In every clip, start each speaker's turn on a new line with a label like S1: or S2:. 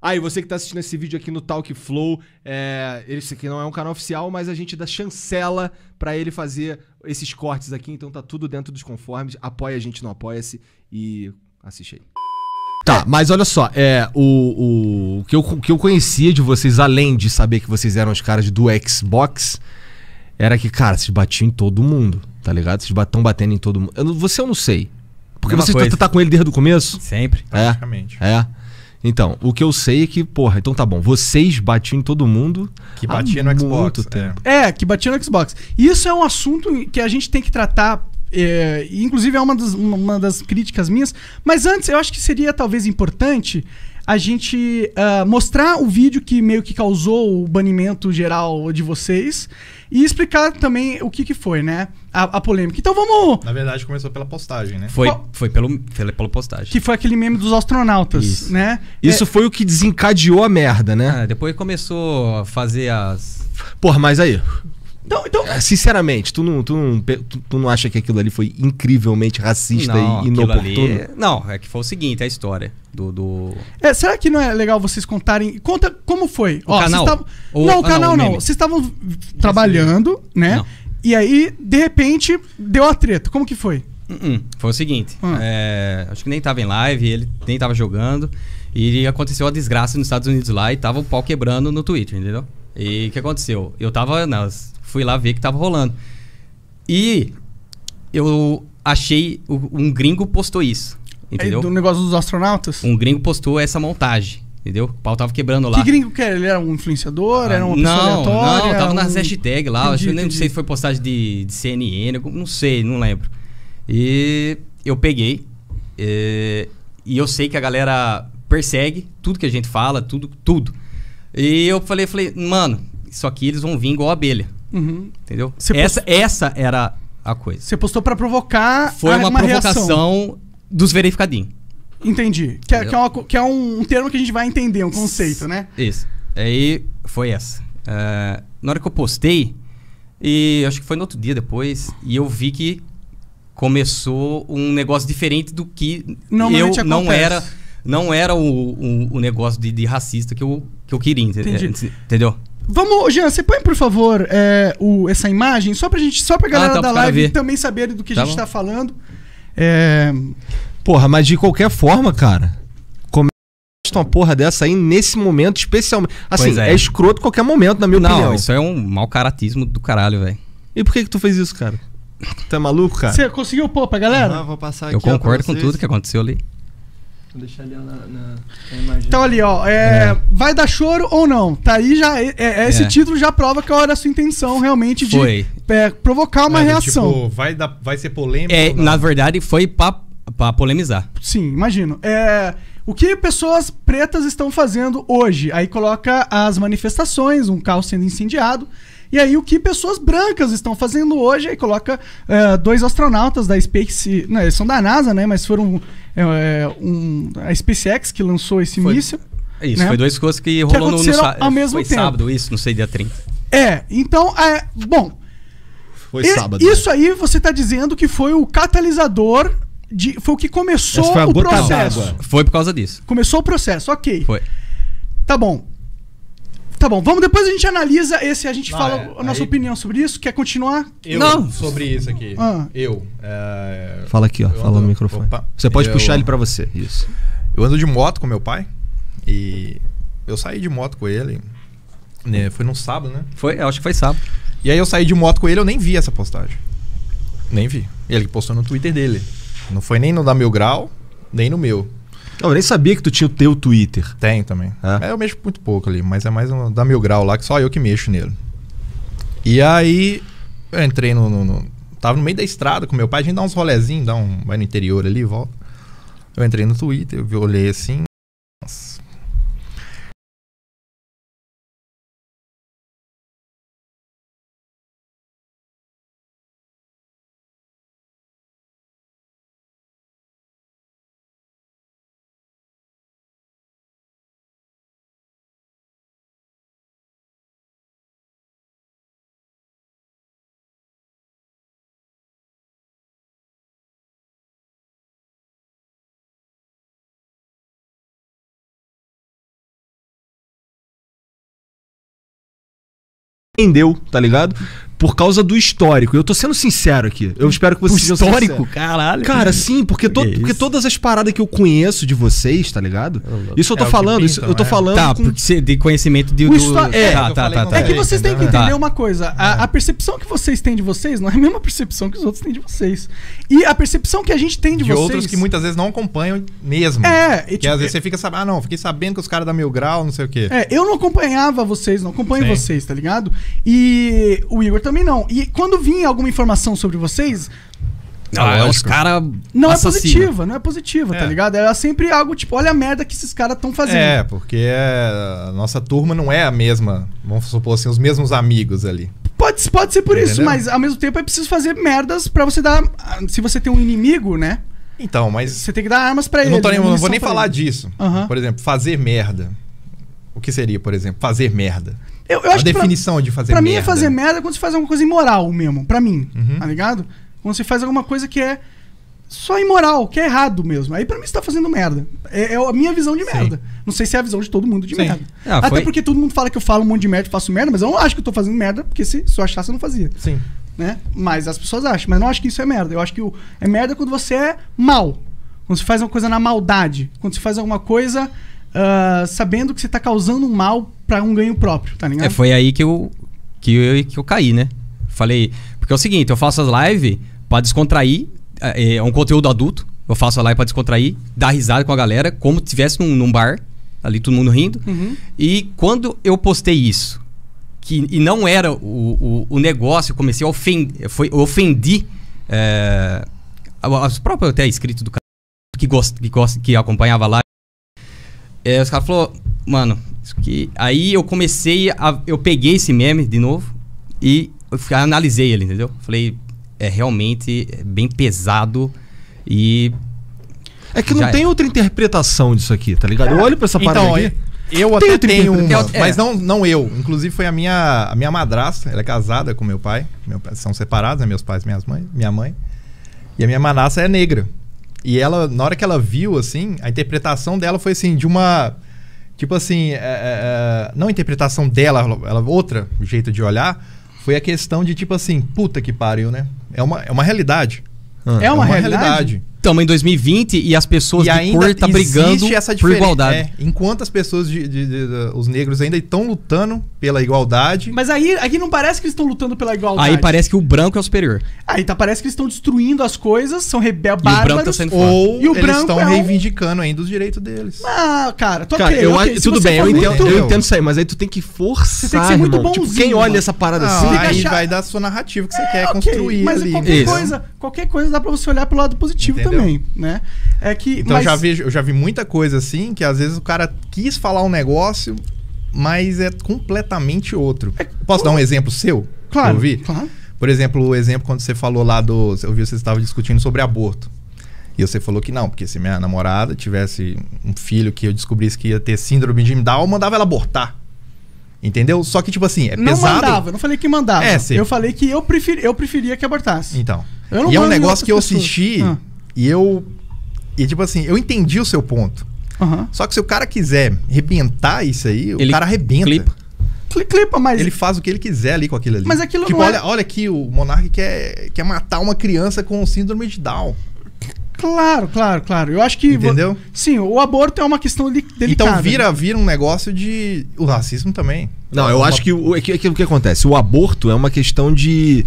S1: Ah, e você que tá assistindo esse vídeo aqui no Talk Flow, é, esse aqui não é um canal oficial, mas a gente dá chancela pra ele fazer esses cortes aqui, então tá tudo dentro dos conformes. Apoia a gente no Apoia-se e assiste aí. Tá, mas olha só, é, o, o, o que, eu, o que eu conhecia de vocês, além de saber que vocês eram os caras do Xbox, era que, cara, vocês batiam em todo mundo, tá ligado? Vocês estão batendo em todo mundo. Eu você eu não sei. Porque
S2: Mesma
S1: você tá, tá com ele desde o começo?
S2: Sempre.
S1: É.
S3: Praticamente.
S1: É. Então, o que eu sei é que, porra, então tá bom. Vocês batiam em todo mundo.
S3: Que
S1: há
S3: batia no Xbox.
S1: Muito
S3: é.
S1: tempo.
S4: É, que batia no Xbox. E Isso é um assunto que a gente tem que tratar. é, inclusive é uma das, uma- das críticas minhas. Mas antes, eu acho que seria talvez importante a gente ah, mostrar o vídeo que meio que causou o banimento geral de vocês e explicar também o que, que foi, né? A, a polêmica. Então vamos.
S3: Na verdade, começou pela postagem, né?
S2: Foi, foi pelo, pela, pela postagem.
S4: Que foi aquele meme dos astronautas,
S2: Isso.
S4: né?
S1: Isso foi o que desencadeou a merda, né?
S2: Ah, depois começou a fazer as.
S1: Porra, mas aí,
S4: Então, então
S1: é, sinceramente, tu não, tu, não, tu, tu não acha que aquilo ali foi incrivelmente racista
S2: Não,
S1: e inoportuno?
S2: ali- Não, é que foi o seguinte, a história do. do...
S4: É, será que não é legal vocês contarem? Conta como foi.
S2: O canal?
S4: vocês tavam-
S2: Ou-
S4: não, o
S2: ah,
S4: canal não. Vocês estavam trabalhando, né?
S2: Não.
S4: E aí, de repente, deu a treta. Como que foi?
S2: Uh-uh. Foi o seguinte, é, acho que nem tava em live, ele nem tava jogando. E aconteceu a desgraça nos Estados Unidos lá e tava o pau quebrando no Twitter, entendeu? E o que aconteceu? Eu tava. Nas, fui lá ver que tava rolando. E eu achei. Um gringo postou isso. Entendeu?
S4: Aí, do negócio dos astronautas?
S2: Um gringo postou essa montagem. Entendeu? O pau tava quebrando lá.
S4: Que gringo que era? Ele era um influenciador? era uma pessoa
S2: não,
S4: aleatória?
S2: não, tava
S4: um...
S2: nas hashtags lá. acho
S4: Entendi,
S2: que nem
S4: entendi.
S2: sei se foi postagem de, de CNN, não sei, não lembro. E eu peguei. eh, e eu sei que a galera persegue tudo que a gente fala, tudo, tudo. E eu falei, falei, mano, isso aqui eles vão vir igual abelha.
S4: Uhum.
S2: Entendeu?
S4: Você
S2: Essa, essa era a coisa.
S4: Você postou pra provocar
S2: Foi
S4: a-
S2: uma,
S4: reação.
S2: provocação dos verificadinhos.
S4: Entendi. Que, é, que, é uma que é um, termo que a gente vai entender, um conceito, né?
S2: Isso. Aí foi essa. Eh, na hora que eu postei, e acho que foi no outro dia depois, e eu vi que começou um negócio diferente do que eu não
S4: acontece.
S2: era não era o, o, o negócio de, de racista que eu, que eu queria, ente-
S4: Entendi.
S2: entendeu?
S4: Vamos, Jean, você põe, por favor, é, o, essa imagem, só pra gente, só pra galera
S2: tá,
S4: da live também saber do que a
S2: Tá
S4: gente
S2: bom.
S4: tá falando. É,
S1: Porra, mas de qualquer forma, cara, como uma porra dessa aí nesse momento, especialmente. Assim, é.
S2: é.
S1: escroto qualquer momento, na minha
S2: Não,
S1: opinião.
S2: isso é um mau caratismo do caralho, velho.
S1: E por que que tu fez isso, cara? Tu é maluco, cara?
S4: Você conseguiu pôr pra galera?
S5: Vou passar
S2: Eu
S5: aqui, ó, pra
S2: concordo com tudo que aconteceu ali.
S5: Vou deixar ali ó, na, na, na imagem.
S4: Então ali, ó, é, vai dar choro ou não? Tá aí já, é- é- esse
S2: É.
S4: título já prova qual era a sua intenção realmente de é, provocar uma
S3: É,
S4: reação.
S3: Tipo, vai, dar, vai ser polêmico?
S2: É,
S3: ou não?
S2: na verdade, foi pra, pra polemizar.
S4: Sim, imagino. É, o que pessoas pretas estão fazendo hoje? Aí coloca as manifestações, um carro sendo incendiado. E aí o que pessoas brancas estão fazendo hoje? Aí coloca é, dois astronautas da Space... Não, eles são da NASA, né? Mas foram é, um, a SpaceX que lançou esse
S2: Foi.
S4: míssil.
S2: Isso,
S4: Né?
S2: foi duas coisas que rolou no, no sá-
S4: ao mesmo
S2: foi
S4: tempo.
S2: sábado, isso, não sei, dia 30.
S4: É, então, é, bom...
S1: Foi
S4: e-
S1: sábado. né?
S4: Isso aí você tá dizendo que foi o catalisador... De, foi o que começou o processo.
S2: Foi por causa disso.
S4: Começou o processo, ok.
S2: Foi.
S4: Tá bom. Tá bom, vamos depois a gente analisa esse, a gente
S3: Não,
S4: fala
S3: é,
S4: a nossa
S3: aí-
S4: opinião sobre isso. Quer continuar?
S3: Eu,
S2: Não.
S3: sobre isso aqui.
S4: Ah.
S3: Eu. é,
S1: Fala aqui, ó.
S3: eu
S1: Fala
S3: ando-
S1: no microfone.
S3: Opa.
S1: Você pode
S3: Eu-
S1: puxar ele pra você. Isso.
S3: Eu ando de moto com meu pai. E eu saí de moto com ele. né, Foi num sábado, né?
S2: Foi, eu acho que foi sábado.
S3: E aí eu saí de moto com ele, eu nem vi essa postagem. Nem vi. Ele postou no Twitter dele. Não foi nem no da Mil Grau, nem no meu.
S1: Eu nem sabia que tu tinha o teu Twitter.
S3: Tem também.
S1: É?
S3: É, eu mexo muito pouco ali, mas é mais um da Mil Grau lá, que só eu que mexo nele. E aí, eu entrei no, no- no- Tava no meio da estrada com meu pai, a gente dá uns rolezinhos, dá um, vai no interior ali volta. Eu entrei no Twitter, eu olhei assim.
S1: Entendeu, tá ligado? Por causa do histórico. Eu tô sendo sincero aqui. Eu espero que vocês sejam
S2: histórico, caralho.
S1: Cara, sim, porque, to-
S2: Que isso?
S1: porque todas as paradas que eu conheço de vocês, tá ligado? Isso eu tô
S3: É o
S1: falando, isso,
S3: pintam,
S1: eu tô
S3: é.
S1: falando
S2: Tá,
S1: com-
S2: porque você de conhecimento de,
S4: O
S2: do...
S4: histó- é,
S2: tá,
S3: eu
S2: tá, tá, tá.
S4: É que vocês têm que
S3: entendeu?
S4: entender
S2: Tá.
S4: uma coisa. A, a percepção que vocês têm de vocês não é a mesma percepção que os outros têm de vocês. E a percepção que a gente tem de,
S3: De
S4: vocês.
S3: outros que muitas vezes não acompanham mesmo.
S4: É, e
S3: Que
S4: tipo,
S3: às vezes você fica sabendo, ah, não, fiquei sabendo que os caras da Mil Grau, não sei o quê.
S4: É, eu não acompanhava vocês, não acompanho
S3: Sim.
S4: vocês, tá ligado? E o Igor também não. E quando vinha alguma informação sobre vocês,
S2: Ah, é os caras
S4: não é positiva, não é positiva, tá
S3: É.
S4: ligado? Era sempre algo tipo, olha a merda que esses caras estão fazendo.
S3: É, porque é- a nossa turma não é a mesma, vamos supor assim, os mesmos amigos ali.
S4: Pode, pode ser por isso,
S3: Entendeu?
S4: mas ao mesmo tempo é preciso fazer merdas pra você dar. Se você tem um inimigo, né?
S3: Então, mas
S4: Você tem que dar armas pra
S3: eu
S4: ele.
S3: não, tô nem- não
S4: munição
S3: vou nem falar
S4: ele.
S3: disso.
S4: Aham.
S3: Por exemplo, fazer merda. O que seria, por exemplo, fazer merda?
S4: Eu, eu
S3: a
S4: acho que pra-
S3: definição de fazer
S4: Pra
S3: merda.
S4: mim é fazer merda quando você faz alguma coisa imoral mesmo. Pra mim.
S3: Uhum.
S4: Tá ligado? Quando você faz alguma coisa que é só imoral, que é errado mesmo. Aí pra mim você tá fazendo merda. É, é a minha visão de
S3: Sim.
S4: merda. Não sei se é a visão de todo mundo de
S3: Sim.
S4: merda.
S2: Ah,
S4: Até
S2: foi-
S4: porque todo mundo fala que eu falo um monte de merda e faço merda, mas eu não acho que eu tô fazendo merda, porque se, se eu achasse eu não fazia.
S3: Sim.
S4: Né? Mas as pessoas acham. Mas não acho que isso é merda. Eu acho que o, é merda quando você é mal. Quando você faz uma coisa na maldade. Quando você faz alguma coisa ah, sabendo que você tá causando um mal pra um ganho próprio, tá ligado?
S2: É, foi aí que eu, que eu que eu caí, né? Falei, porque é o seguinte, eu faço as lives pra descontrair, é, é um conteúdo adulto. Eu faço a live pra descontrair, dar risada com a galera, como se tivesse num, num bar, ali todo mundo rindo.
S4: Uhum.
S2: E quando eu postei isso, que, e não era o, o, o negócio, eu comecei a ofender, foi, eu ofendi é, as próprias até inscritos do canal que, gost, que, gost, que acompanhava lá. É, os caras falaram, mano, isso aqui. Aí eu comecei a. Eu peguei esse meme de novo e analisei ele, entendeu? Falei, é realmente bem pesado e.
S1: É que não
S2: Já é.
S1: tem outra interpretação disso aqui, tá ligado? Eu olho pra essa parada
S3: Então,
S1: aqui.
S3: eu
S1: Tem
S3: até tenho uma.
S2: É.
S3: mas não, não eu. Inclusive foi a minha, a minha madrasta, ela é casada com meu pai. Meu pai são separados, né? meus pais e minhas mães, minha mãe. E a minha madrasta é negra. E ela, na hora que ela viu, assim, a interpretação dela foi assim, de uma. Tipo assim, é, é, é, não a interpretação dela, ela, outra jeito de olhar, foi a questão de tipo assim, puta que pariu, né? É uma, é uma realidade.
S4: É uma realidade?
S2: Estamos em 2020 e as pessoas
S3: e
S2: de
S3: ainda
S2: cor tá brigando
S3: existe essa
S2: por igualdade.
S3: É, enquanto as pessoas, de, de- de- de- os negros ainda estão lutando pela igualdade.
S4: Mas aí aqui não parece que eles estão lutando pela igualdade.
S2: Aí parece que o branco é o superior.
S4: Aí tá, parece que eles estão destruindo as coisas, são rebeldes
S2: E o branco tá
S4: bárbaros.
S2: saindo
S3: Ou
S4: E o
S3: eles
S4: branco
S3: estão
S4: é um-
S3: reivindicando ainda os direitos deles.
S4: Ah, cara, tô
S1: Cara,
S4: ok,
S1: eu
S4: ok.
S1: acho-
S4: Se
S1: tudo bem, eu entendo,
S4: muito-
S1: eu entendo isso aí, mas aí tu tem que forçar,
S4: Você tem que ser muito
S1: irmão. Tipo,
S4: bonzinho,
S1: quem olha
S4: mano.
S1: essa parada
S3: Não,
S1: assim...
S3: aí
S4: achar-
S3: vai dar a sua narrativa que você quer
S4: Ok,
S3: construir
S4: mas
S3: ali.
S4: qualquer
S2: Isso.
S4: coisa, qualquer coisa dá pra você olhar pelo lado positivo
S3: Entendeu?
S4: também, né? É que
S3: Então
S4: mas,
S3: eu, já vi, eu já vi muita coisa assim, que às vezes o cara quis falar um negócio, mas é completamente outro. Posso dar um exemplo seu?
S4: claro,
S3: eu vi?
S4: claro.
S3: Por exemplo, o exemplo quando você falou lá do. Eu vi que você estava discutindo sobre aborto. E você falou que não, porque se minha namorada tivesse um filho que eu descobrisse que ia ter síndrome de Down, eu mandava ela abortar. Entendeu? Só que, tipo assim, é
S4: não
S3: pesado.
S4: mandava, eu não falei que mandava.
S3: É, sim.
S4: eu falei que eu, preferi, eu preferia que abortasse.
S3: Então.
S4: Eu não
S3: E é um negócio que eu
S4: pessoas.
S3: assisti
S4: Ah.
S3: E eu. E tipo assim, eu entendi o seu ponto.
S4: Aham.
S3: Só que se o cara quiser arrebentar isso aí, o
S2: Ele
S3: cara arrebenta.
S2: clipa.
S4: Cli- Clipa, mas.
S3: Ele faz o que ele quiser ali com aquilo ali.
S4: Mas aquilo
S3: tipo,
S4: não é-
S3: olha, olha aqui, o Monark quer, quer matar uma criança com síndrome de Down.
S4: Claro, claro, claro. Eu acho que. vo-
S3: Entendeu?
S4: Sim, o aborto é uma questão de- delicada.
S3: Então vira, vira um negócio de. O racismo também.
S1: Não, eu
S3: Uma-
S1: acho que o é que, é que o que acontece? O aborto é uma questão de.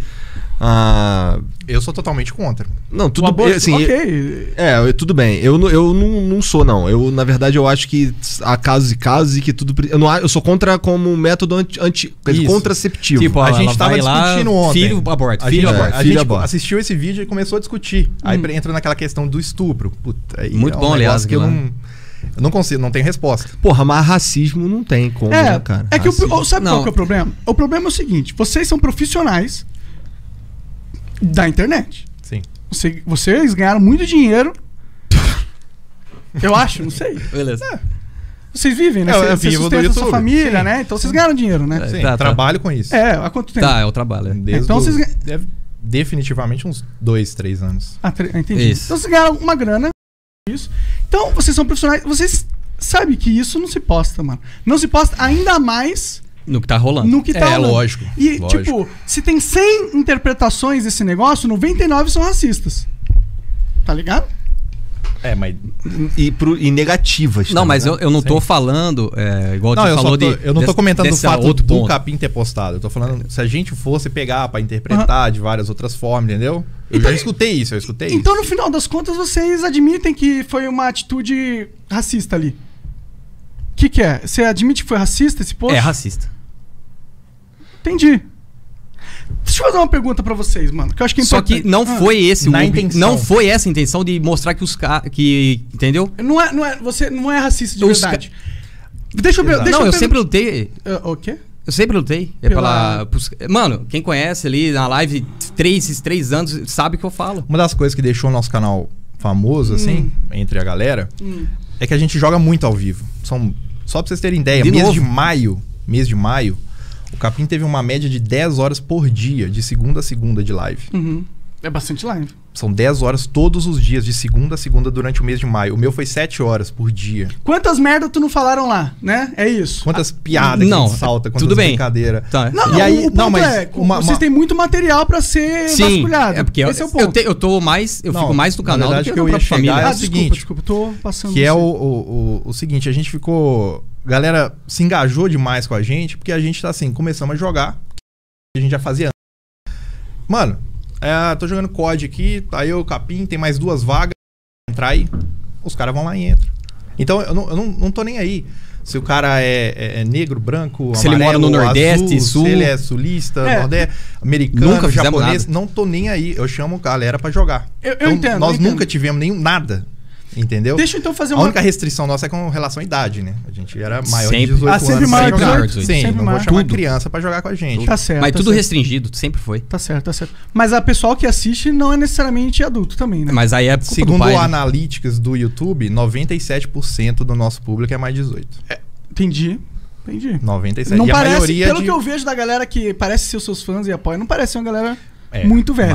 S1: Ah,
S3: Eu sou totalmente contra.
S1: não, tudo bem. Assim,
S4: ok.
S1: É, eu- tudo bem. Eu, não- eu não, não sou, não. Eu, na verdade, eu acho que há casos e casos e que tudo. Eu, não, a- eu sou contra como método anti, anti-
S3: Isso.
S1: contraceptivo.
S2: Tipo,
S3: a gente tava
S2: vai lá,
S3: discutindo ontem.
S2: Filho aborto,
S3: A
S2: filho
S3: gente,
S2: aborto.
S3: a
S1: filho
S3: gente
S1: aborto.
S3: assistiu esse vídeo e começou a discutir. Aí
S4: Hum.
S3: entra naquela questão do estupro. Puta,
S2: Muito
S3: é um
S2: bom, aliás,
S3: que eu não, eu não consigo, não tenho resposta.
S1: Porra, mas racismo não tem como,
S4: É,
S1: né, cara?
S4: é que o- sabe
S2: Não.
S4: qual que é o problema? O problema é o seguinte: vocês são profissionais da internet.
S3: Sim.
S4: Você- vocês ganharam muito dinheiro. Eu acho, não sei.
S2: Beleza.
S4: Vocês vivem, né?
S3: É, eu
S4: Você-
S3: do
S4: sustenta sua
S3: YouTube.
S4: família,
S3: Sim.
S4: né? Então vocês ganharam dinheiro, né?
S2: É,
S3: Sim,
S2: tá, tá.
S3: trabalho com isso.
S4: É, há quanto tempo?
S2: Tá, é o trabalho.
S3: Desde
S4: Então
S3: o-
S4: vocês ganham-
S3: deve- definitivamente uns dois, três anos.
S4: Ah, tre- entendi.
S2: Isso.
S4: Então vocês ganharam uma grana. Isso. Então, vocês são profissionais. Vocês sabem que isso não se posta, mano. Não se posta ainda mais
S2: No que tá rolando.
S4: no que tá
S3: É,
S4: rolando.
S3: lógico,
S4: E,
S3: lógico.
S4: tipo, se tem 100 interpretações desse negócio, 99 são racistas. Tá ligado?
S3: É, mas.
S1: E, pro, e negativas.
S2: Não,
S1: também,
S2: mas
S1: né?
S2: eu, eu não tô
S3: Sim.
S2: falando, é, igual
S3: Não,
S2: você falou
S3: tô-
S2: de.
S3: eu não tô
S2: desse-
S3: comentando o fato
S2: outro
S3: do
S2: ponto.
S3: capim ter postado. Eu tô falando se a gente fosse pegar pra interpretar de várias outras formas, entendeu? Eu
S4: Então-
S3: já escutei isso, eu escutei
S4: Então,
S3: isso.
S4: no final das contas, vocês admitem que foi uma atitude racista ali. O que, que é? Você admite que foi racista esse post?
S2: É racista.
S4: Entendi. Deixa eu fazer uma pergunta pra vocês, mano, que eu acho que é
S2: Só que não
S4: Ah,
S2: foi esse
S3: Na
S2: o
S3: intenção.
S2: Não foi essa a intenção de mostrar que os caras. Que. Entendeu?
S4: Não é, não é, você não é racista de
S2: Os
S4: verdade. Deixa eu,
S3: Exato.
S4: deixa
S2: não, eu
S4: per-
S2: sempre lutei.
S4: Ah, o quê?
S2: Eu sempre lutei. É
S4: Pela-
S2: pela. Mano, quem conhece ali na live três, esses três anos sabe o que eu falo.
S3: Uma das coisas que deixou o nosso canal famoso, assim, entre a galera,
S4: Hum.
S3: é que a gente joga muito ao vivo. São, só pra vocês terem ideia,
S2: De
S3: mês
S2: novo.
S3: de maio, mês de maio, o Capim teve uma média de 10 horas por dia, de segunda a segunda de live.
S4: Uhum. É bastante live.
S3: São 10 horas todos os dias, de segunda a segunda, durante o mês de maio. O meu foi 7 horas por dia.
S4: Quantas merda tu não falaram lá, né? É isso.
S3: Quantas piadas
S2: não,
S3: que a gente salta, quantas
S2: tudo bem.
S3: brincadeiras.
S2: Tá.
S4: Não,
S3: E
S4: não,
S3: aí- não, mas
S4: é,
S3: uma-
S4: vocês
S3: uma-
S4: têm muito material pra ser
S2: Sim,
S4: vasculhado.
S2: é porque eu,
S4: Esse é o
S2: eu,
S4: ponto.
S2: te- eu tô mais. Eu
S3: Não,
S2: fico mais no
S3: na
S2: canal do que
S3: que eu ia chegar
S2: família.
S3: é
S4: ah,
S3: o
S4: desculpa,
S3: seguinte,
S4: desculpa, eu tô passando.
S3: Que é o, o, o, o seguinte, a gente ficou. Galera se engajou demais com a gente, porque a gente tá assim, começamos a jogar. A gente já fazia antes. Mano, é, tô jogando COD aqui, tá eu, Capim, tem mais duas vagas. Entrar aí, os caras vão lá e entram. Então eu não, eu não, não tô nem aí. Se o cara é, é- é negro, branco,
S2: Se ele mora
S3: amarelo,
S2: no Nordeste,
S3: azul,
S2: Sul.
S3: se ele é sulista,
S4: É.
S3: nordeste, americano,
S2: Nunca
S3: japonês,
S2: nada.
S3: não tô nem aí. Eu chamo a galera pra jogar.
S4: Eu- eu
S3: Então,
S4: entendo,
S3: Nós
S4: eu entendo.
S3: nunca tivemos nenhum nada. Entendeu?
S4: Deixa eu então fazer
S3: A
S4: uma.
S3: única restrição nossa é com relação à idade, né? A gente era maior
S2: Sempre.
S3: de 18
S4: Ah, sempre
S3: anos.
S4: maior
S3: pra
S4: de
S3: jogar.
S2: 18.
S3: Sim,
S4: Sempre
S3: não
S4: maior.
S3: vou chamar
S2: Tudo.
S3: criança pra jogar com a gente.
S4: Tá certo.
S2: Mas
S4: tá
S2: tudo
S4: certo.
S2: restringido, sempre foi.
S4: Tá certo, tá certo. Mas a pessoal que assiste não é necessariamente adulto também, né?
S2: Mas aí é culpa
S3: Segundo
S2: do pai.
S3: o
S2: né?
S3: Analytics do YouTube, 97% do nosso público é mais 18.
S4: Entendi. Entendi.
S3: 97.
S4: Não
S3: e a
S4: parece,
S3: maioria
S4: pelo
S3: de...
S4: que eu vejo da galera que parece ser os seus fãs e apoia, não parece uma galera
S3: É,
S4: muito velha.